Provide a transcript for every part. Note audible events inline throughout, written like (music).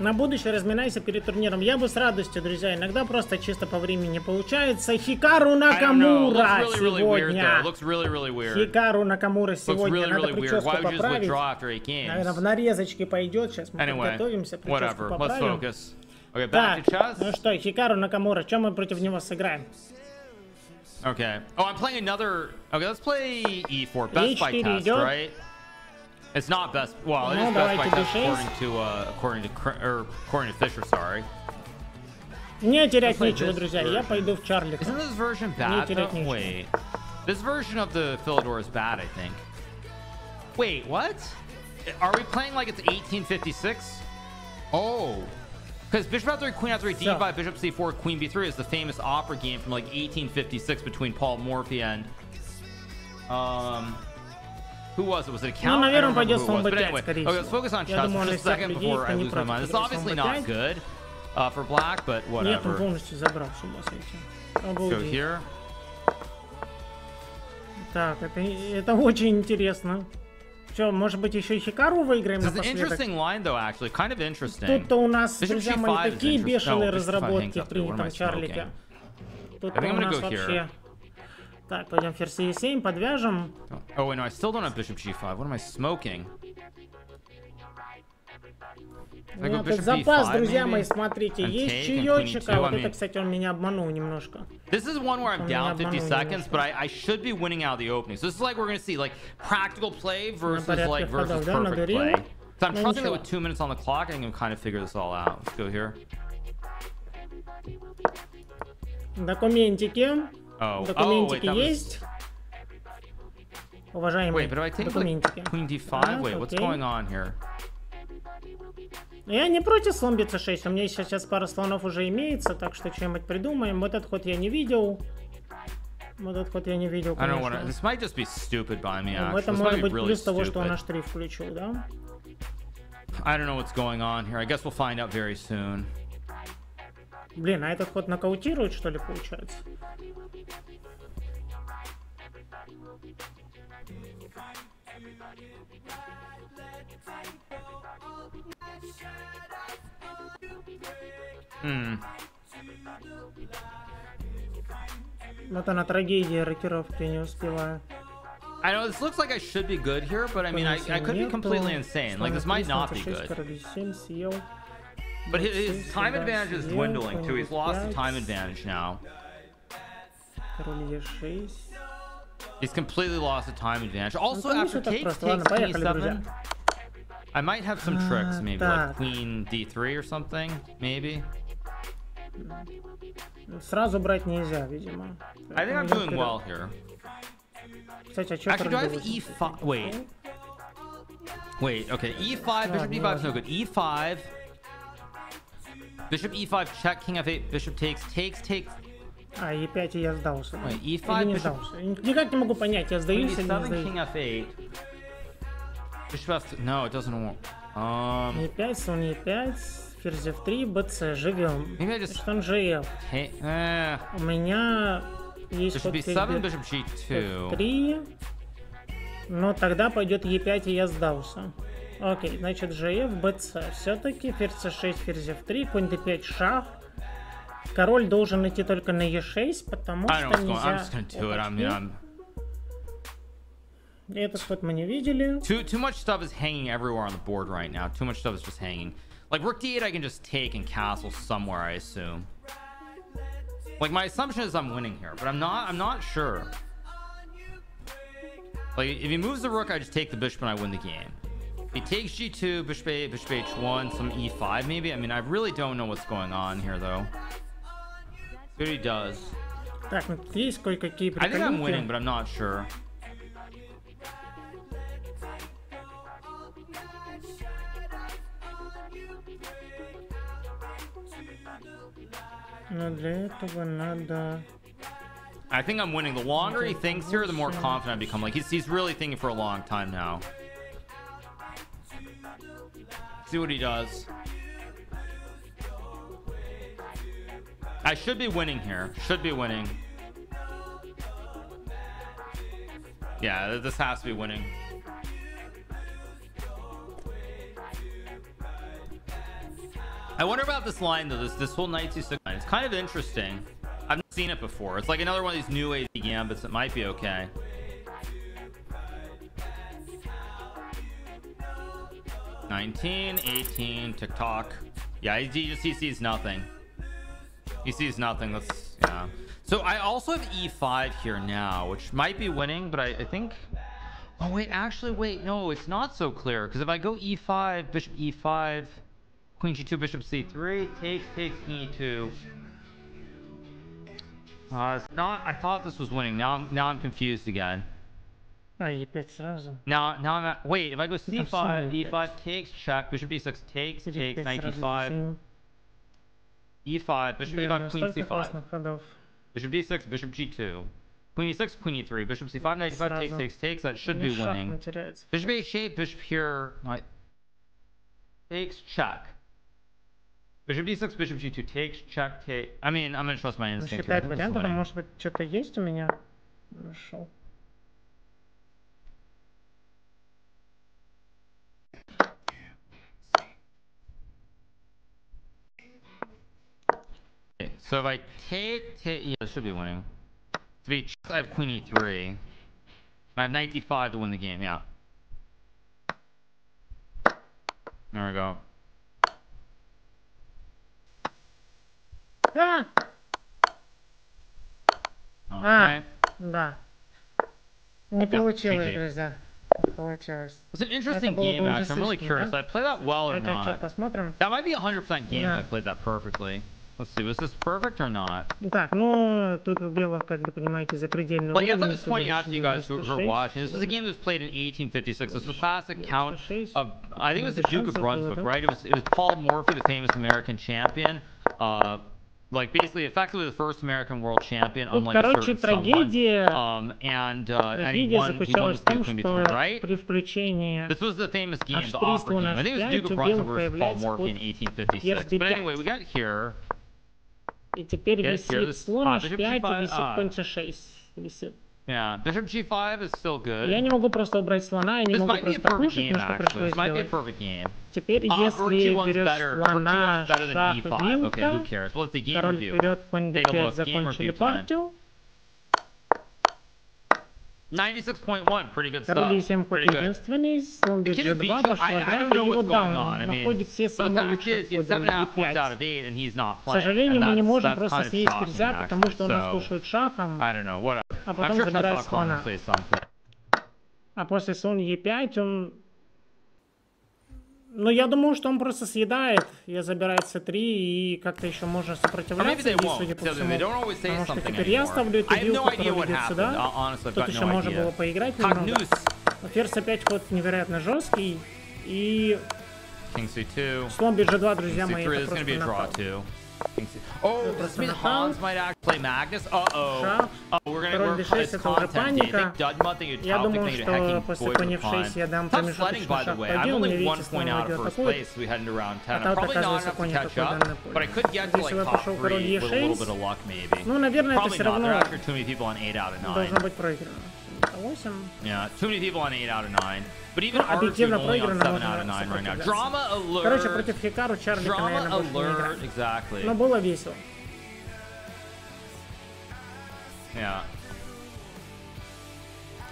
На будущее разминайся перед турниром. Я бы с радостью, друзья. Иногда просто чисто по времени получается. Хикару. Накамура really, really сегодня. Really, really. Хикару Накамура сегодня. really, Надо really прическу Why поправить. Наверное, в нарезочке пойдет. Сейчас мы Anyway, подготовимся. Прическу whatever. Поправим. Okay, Так, ну что, Хикару Накамура, чем мы против него сыграем? Okay. Oh, I'm playing another. Okay, let's play e4. Best by E4 test, идет. right? It's not best. Well, it is best by test according to uh, according to or according to Fischer. Sorry. Не терять ничего, друзья. Я пойду в Чарли. Isn't this version bad? Wait, this version of the Philidor is bad, I think. Wait, what? Are we playing like it's 1856? Oh. Because bishop f3, queen f3, d5, bishop c4, queen b3 is the famous opera game from like 1856 between Paul Morphy and um, Who was it? Was it a count? Ну, наверное, пойдет Самбатян, скорее всего. Okay, let's focus on Chuck for a second before I lose obviously not good uh, for black, but whatever. Нет, он полностью забрал, с ума сойти. Go here. Так, это, это очень интересно. Что, может быть, еще и Хикару выиграем This напоследок? Line, though, actually. Kind of interesting. Тут-то у нас, Bishop друзья мои, такие oh, бешеные no, разработки при этом Чарлике. Тут у нас вообще... Here. Так, пойдем ферзь e7, подвяжем. Oh, wait, no, I still don't have Bishop G5. What am I smoking? У меня тут запас, B5, друзья мои, смотрите, есть чаечек, E2, а вот это, кстати, он меня обманул немножко. This is one where I'm down меня 50 обманул seconds, but I, I should be winning out the opening. So this is like we're to see, like, practical play versus, like, versus perfect play. So I'm Ну, trusting that with two minutes on the clock, I can kind of figure this all out. Let's go here. Документики. Oh, oh, wait, Документики that was... есть. Уважаемые Wait, but I like, документики. queen d5? Так, Wait, what's окей. going on here? Я не против слон bc6, у меня сейчас пара слонов уже имеется, так что что-нибудь придумаем. Вот этот ход я не видел. Вот этот ход я не видел, конечно. This might just be stupid by me, В actually. might может быть really плюс того, что он stupid. на штрих включил, да? I don't know what's going on here. I guess we'll find out very soon. Блин, а этот ход нокаутирует, что ли, получается? Hmm. Вот она трагедия рокировки не успеваю. I know this looks like I should be good here, but I mean, I, I could be completely insane. Like, this might not be good. король 7 съел. But his, Let's his see, time сюда advantage is съел, dwindling too. He's lost the конь time пять, advantage now. Король Е6. He's completely lost the time advantage. Also, Ну, after конечно, так takes, просто. takes, Ладно, king поехали, друзья. e7. I might have some tricks, А, maybe так. like queen d3 or something, maybe. Сразу брать нельзя, видимо. I think I'm Поэтому doing идем well вперед. here. Кстати, а что Actually, do I have король D8? e5? Wait. Wait, okay. e5, bishop не d5 is no важно. good. e5. Bishop e5, check, king f8, bishop takes, takes, takes. А, Е5 я сдался. да? Ой, Или E5, не bishop- сдался. Никак не могу понять, я сдаюсь или не d7, сдаюсь. king f8. Bishop f... No, it doesn't work. Um, Е5, слон Е5, ферзь F3, БЦ, живем. Maybe I just- Значит, он GF. hey, eh. У меня есть Bishop ход b7, ферзь bishop g2. F3. Но тогда пойдет Е5, и я сдался. Окей, значит, GF, BC. Все-таки ферзь C6, ферзь F3, конь D5, шах. Король должен идти только на Е6, потому что. I'm нельзя... just gonna do it. I mean, I'm... Этот ход мы не видели. Too too much stuff is hanging everywhere on the board right now. Too much stuff is just hanging. Like rook d8, I can just take and castle somewhere. I assume. Like my assumption is I'm winning here, but I'm not. I'm not sure. Like if he moves the rook, I just take the bishop and I win the game. he takes g2 bishop a bishop h1 some e5 maybe i mean i really don't know what's going on here though but he does I think I'm winning, but I'm not sure. I think I'm winning. The longer he thinks here, the more confident I become. Like he's he's really thinking for a long time now. See what he does. I should be winning here. Should be winning. Yeah, this has to be winning. I wonder about this line though. This this whole knight c6 line. It's kind of interesting. I've not seen it before. It's like another one of these new age gambits that might be okay. Nineteen, eighteen, TikTok. Yeah, he, he just he sees nothing. He sees nothing. That's yeah. So I also have e5 here now, which might be winning, but I, I think. Oh wait, actually wait, no, it's not so clear because if I go e5, bishop e5, queen g2, bishop c3, takes, takes e2. Uh, it's not. I thought this was winning. Now, now I'm confused again. А, Е5 сразу. Now, now I'm at. Wait, if I go c5, Абсолютно. e5 takes, check, bishop d6 takes, takes, Е5 knight сразу d5, засеял. e5, bishop Блин, e5, queen столько c5. классных ходов. Bishop d6, bishop g2. Queen e6, queen e3, bishop c5, knight d5, takes, Сразу. takes, takes. That should Мне be шах winning. не теряется. Bishop a8, bishop here, knight takes, check. Bishop d6, bishop g2 takes, check, take. I mean, I'm gonna trust my Значит, instinct here. I 5 think this is вариантов, а winning. может быть, что-то есть у меня? Нашел. so if I take, take, yeah, this should be winning. To be, check, I have queen e3. And I have knight d5 to win the game, yeah. There we go. А! Okay. Да. Не получилось, GG. друзья. Не Получилось. It's an interesting было бы game, уже actually. I'm really слишком, curious. да? Did I play that well or Это что, not? посмотрим? That might be a 100% game Yeah. if I played that perfectly. Let's see, was this perfect or not? Так, ну, тут у белых, как вы понимаете, запредельный Like, as I уровень. was pointing out to you guys who, who are 96. watching, this is a game that was played in 1856. This is the classic count 96. of, I think it was the Без Duke of шансов Brunswick, было, да? right? It was, it was Paul Morphy, the famous American champion. Uh, like, basically, effectively the first American world champion, Тут, unlike a короче, certain someone. трагедия, Um, and, uh, and he трагедия won, he won заключалась this в том, Duke in что between, right? при включении This was the famous game, the Австрийство opera game. на I think it was Duke of F5, у Brunswick белых versus Paul появляется Morphy in ход 1856. ферзь But d5. anyway, we got here. И теперь yeah, висит помощь uh, 5 и висит конча 6. Висит. Yeah, bishop g5 is still good. Я не могу просто убрать слона, я не могу просто кушать, но что пришлось сделать. Теперь, uh, если берешь слона, шах вилка, король вперед, конь d5 закончили партию, 96.1, pretty good stuff. 47 pretty good. The kid is beat, I, I don't know what's going on. I mean, but the kid is 7.5 points out of 8, and he's not playing. К сожалению, мы не можем просто съесть Криза, потому что он нас кушает шахом. I don't know, what a... А потом забирает слона. А после слон Е5 он ну, я думаю, что он просто съедает. Я забираю с3 и как-то еще можно сопротивляться, и, судя по всему. Потому что теперь я ставлю эту вилку, которая ведет сюда. Тут еще можно было поиграть немного. Но ферзь опять ход невероятно жесткий. И... Слон бежит 2 друзья мои, это просто. too. King C- Oh, Это this просто means нокаут. Hans might actually play Magnus. Uh oh. Шах. Oh, we're gonna Король we're d6 it's это уже content. Do you паника. think Dudma, think you Я Tau, думаю, think you что hacking после boys коня with f6 я дам Tough sledding, промежуточный by the шаг way. по I'm делу. only Мне one видите, point слон out of идет first атакует. place. We head into round 10. А I'm так probably not оказывается enough to конь catch атакует up, данное поле. but I could get to Здесь like его top пошел король three with a little e6. bit of luck, maybe. Ну, наверное, это Probably все not. There равно are actually too many people on 8 out of 9. должно быть проиграно. 8. Yeah, too many people on 8 out of 9. But even Ну, ours is объективно only on проиграно, 7 можно out of 9 right now. сопротивляться. Drama alert. Короче, против Хикару Чарлика, Drama наверное, больше не alert. играть. Exactly. Но было весело. Yeah.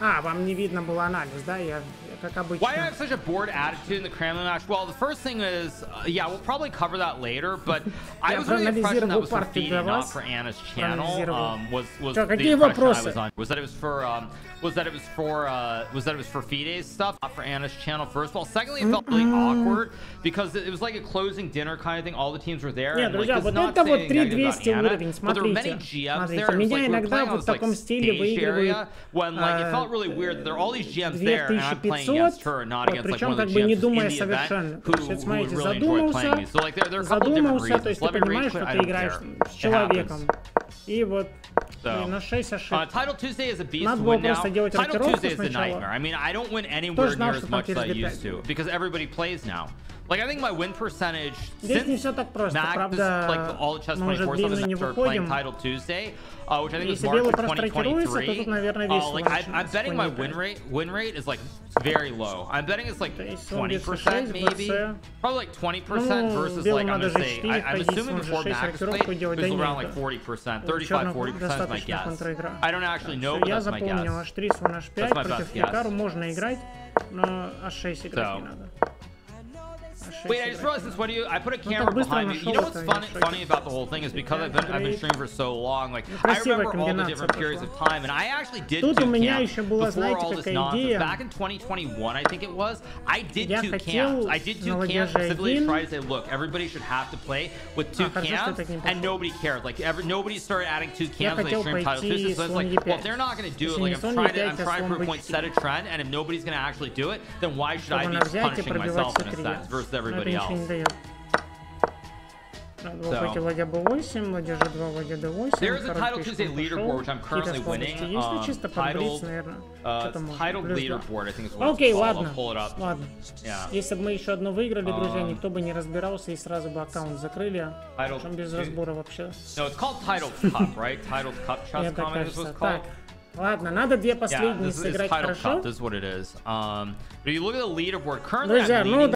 Ah, вам не видно был анализ, да? Я, я как обычно. Why do I have such a bored attitude in the Kremlin match? Well, the first thing is, uh, yeah, we'll probably cover that later, but (laughs) I was under the impression that was for FIDE, not for Anna's channel. Um, was was Чё, the impression I was on was that it was for um, was that it was for uh, was that it was for Fide's stuff, not for Anna's channel. First of all, secondly, it felt really mm-hmm. awkward because it was like a closing dinner kind of thing. All the teams were there. Нет, друзья, вот это вот 3200 уровень. Смотрите, смотрите, меня иногда вот в таком стиле выигрывает. When like it felt 2500, а, причем как бы не думая совершенно. То есть, смотрите, задумался, задумался, то есть ты понимаешь, что ты играешь с человеком. И вот So, и на 6 Uh, ошибок. Title Tuesday is a beast Надо to было win now. просто делать Title рокировку Tuesday is a сначала. nightmare. I mean, I don't win anywhere Кто ж знал, near что as там much as I ферзь used d5? to because everybody plays now. Like I think my win percentage Здесь не since все так просто, Mac, правда, this, like all the chess мы уже 24 stuff длинно and не I started playing выходим. Title Tuesday, uh, which I think was Если March белый of просто рокируется, то 2023. тут, наверное, Uh, весело like I, I'm начинается betting my какой-нибудь. win rate win rate is like Very low. I'm betting it's like 20% maybe. Probably like 20% versus like, I'm gonna say, I, am assuming before max plate, it around like 40%, 35-40% is my guess. I don't actually know, but that's my guess. That's my best guess. Кару Wait, I just realized this. What do you? I put a camera behind me. You know what's funny, funny about the whole thing is because I've been I've been streaming for so long. Like I remember all the different periods of time, and I actually did two cams before all this nonsense. Back in 2021, I think it was. I did two cams. I did two cams specifically to try to say, look, everybody should have to play with two cams, and nobody cared. Like every nobody started adding two cams. They stream titles. So it's like, well, if they're not gonna do it, like I'm trying to I'm trying to prove a point, set a trend, and if nobody's gonna actually do it, then why should I be punishing myself in a sense versus everybody else? не дает. So. ладья b8, ладья g2, ладья d8. There is a Title Tuesday leaderboard, which I'm currently winning. Ну Um, наверное. Uh, два. leaderboard, I think is what Окей, it's called. I'll pull it up. Ладно. Yeah. Если бы мы еще одно выиграли, друзья, Um, никто бы не разбирался и сразу бы аккаунт закрыли. Title Причем без разбора вообще. No, it's called Title Cup, right? Title Cup chess comment is what кажется. it's Так, called. ладно, надо две Yeah, последние this is it's сыграть Title хорошо. Cup. This is what it is. Um, but you look at the leaderboard, currently Друзья, ну